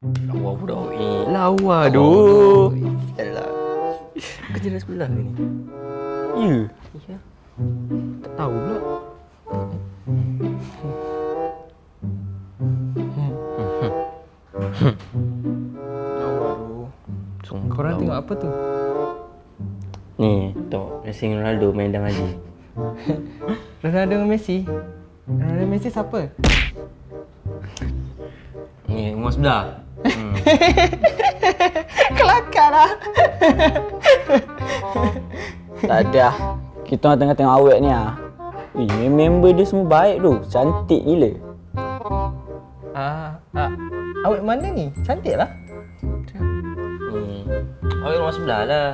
Lawa budak ni. Lawa doh. Yalah. Kerja dah sebelah ke ni? Ya. Ya. Tak tahu pula. Lawa doh. Sungguh Korang tengok apa tu? Ni, tengok Messi Ronaldo main dengan Haji. Ronaldo dengan Messi. Ronaldo dengan Messi siapa? Ni, rumah sebelah. Hmm. Kelakar lah. Tak ada. Kita orang tengah tengok awet ni ah. Eh, member dia semua baik tu. Cantik gila. Ah, ah, awet mana ni? Cantik lah. Ni. Awak rumah sebelah lah.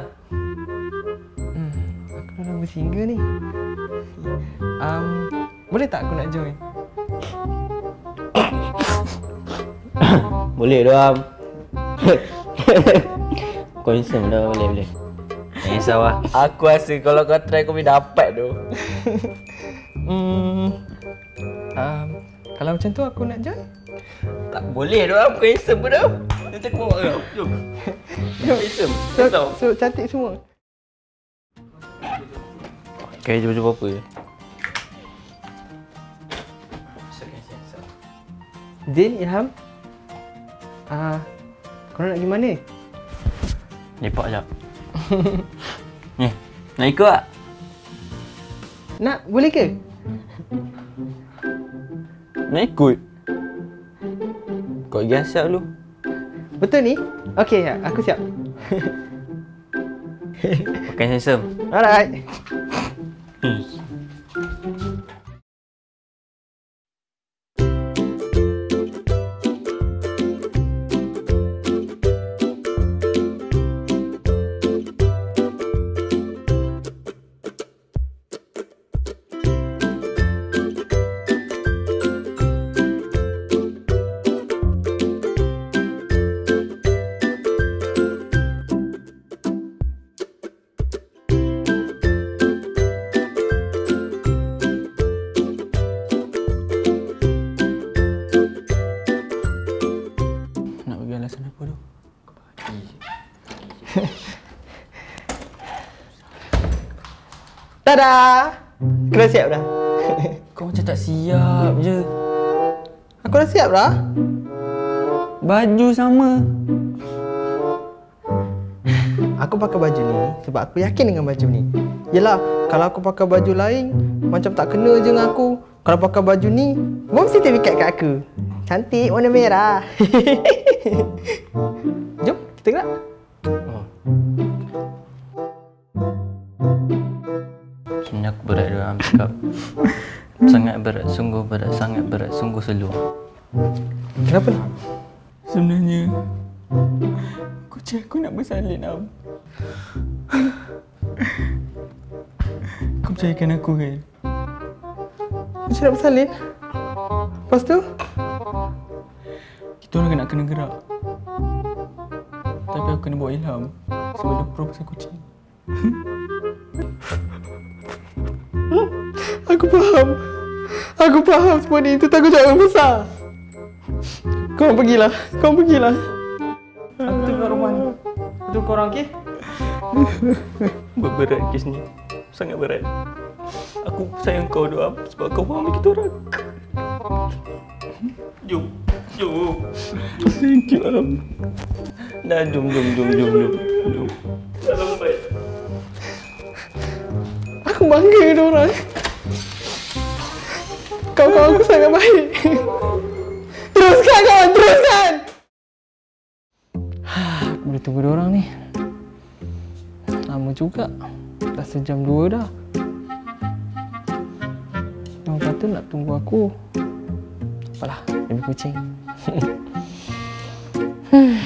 Hmm, aku dah bersinggah ni. Um, boleh tak aku nak join? Boleh doang. Confirm dah boleh boleh. Jangan risau lah. Aku rasa kalau kau try kau boleh dapat tu. hmm, um, kalau macam tu aku nak join? Tak boleh doang. Bukan handsome pun dah. Nanti aku bawa kau. Jom. Jom handsome. So, so cantik semua. Pakai baju apa je? Zin, Ilham. Ah, uh, korang nak pergi mana? Lepak jap. Ni, nak ikut tak? Nak, boleh ke? Nak ikut? Kau pergi asap dulu. Betul ni? Okey, aku siap. Pakai handsome. Alright. Tada! Dah siap dah. Kau macam tak siap je. Aku dah siap dah. Baju sama. Aku pakai baju ni sebab aku yakin dengan baju ni. Yelah, kalau aku pakai baju lain, macam tak kena je dengan aku. Kalau pakai baju ni, bom mesti terpikat kat aku. Cantik, warna merah. Jom, kita gerak. Oh. Sebenarnya aku berat dia orang cakap. sangat berat, sungguh berat, sangat berat, sungguh seluar. Kenapa? Sebenarnya aku cakap aku nak bersalin Am. Kau percayakan aku kan? Macam nak bersalin? Lepas tu? Kita orang nak kena gerak. Tapi aku kena bawa Ilham sebab dia pro pasal kucing. Aku faham. Aku faham semua ni. Itu tanggungjawab yang besar. Kau pergilah. Kau pergilah. Aku tengok rumah ni. Itu korang okey? Berat kes ni. Sangat berat. Aku sayang kau doa sebab kau faham kita orang. Jom. Jom. Thank you Am. Dah jom jom jom jom jom. Jom. Dah lambat. Aku bangga dengan orang. Kawan-kawan aku sangat baik. Teruskan kawan, teruskan! Boleh tunggu orang ni. Lama juga. Dah sejam dua dah. Orang kata nak tunggu aku. Apalah, lebih kucing. hidupku.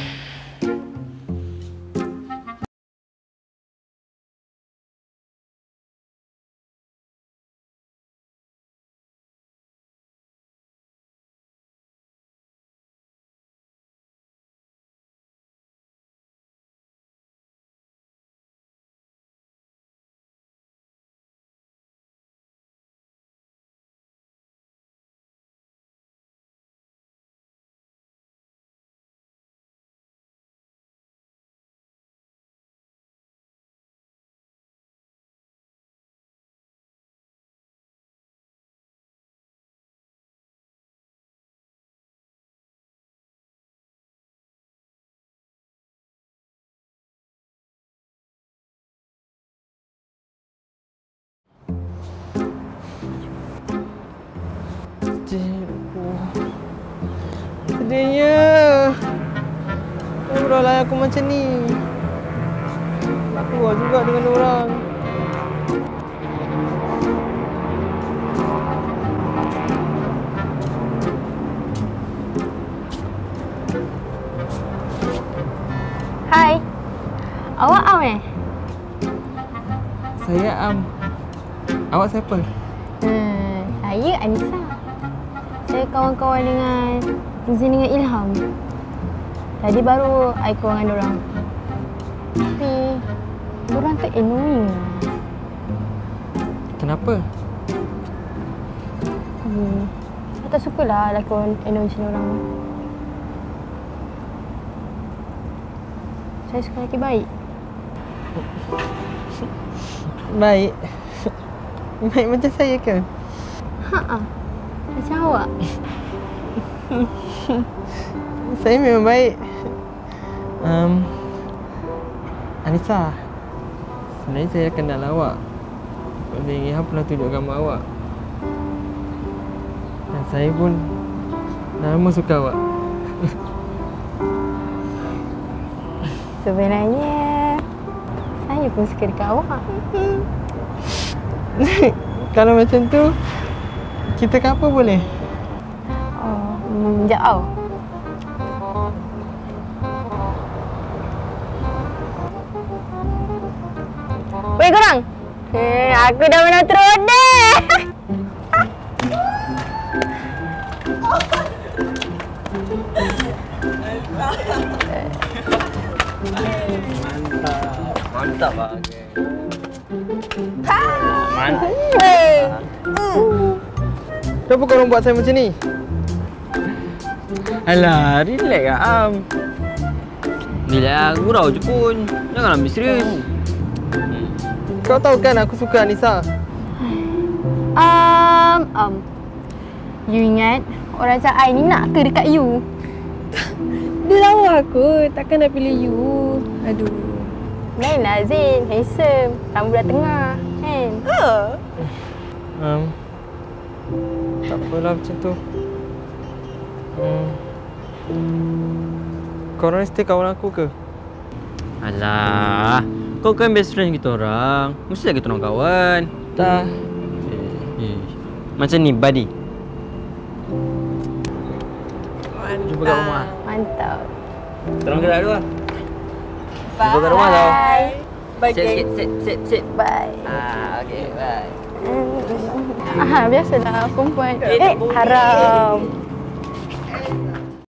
Sedihnya. Kenapa lah aku macam ni? Tak keluar juga dengan orang. Hai. Awak Am eh? Saya Am. Awak siapa? Hmm, saya Anissa. Saya kawan-kawan dengan Izin dengan Ilham. Tadi baru I keluar dengan orang. Tapi orang tu annoying. Kenapa? Hmm. Saya tak sukalah lakon annoying macam orang. Saya suka lelaki baik. Baik. Baik macam saya ke? Ha Macam awak. Saya memang baik. Um, Anissa. Sebenarnya saya kenal awak. Oleh Ilham pernah tunjuk gambar awak. Dan saya pun dah lama suka awak. Sebenarnya saya pun suka dekat awak. Kalau macam tu, kita couple boleh? Hmm, sekejap tau. Weh korang! Eh, aku dah menang terodeh! Mantap lah. Kenapa korang buat saya macam ni? Alah, relax lah Am. Relax lah, gurau je pun. Jangan ambil serius. Kau tahu kan aku suka Anissa. Um, um. You ingat orang macam I ni nak ke dekat you? Dia lawa aku. Takkan nak pilih you. Aduh. Lain lah Zain, handsome, rambut dah tengah, kan? Um, tak apalah macam tu. Hmm. Korang still kawan aku ke? Alah, kau kan best friend kita orang. Mesti kita orang kawan. Tak. Eh, macam ni, buddy. Jumpa kat rumah. Mantap. Terang gerak dulu lah. Bye. Jumpa kat rumah tau. Bye, Sit, sit, sit, sit, sit. Bye. Ah, okay, bye. Ah, biasalah perempuan. Eh, haram.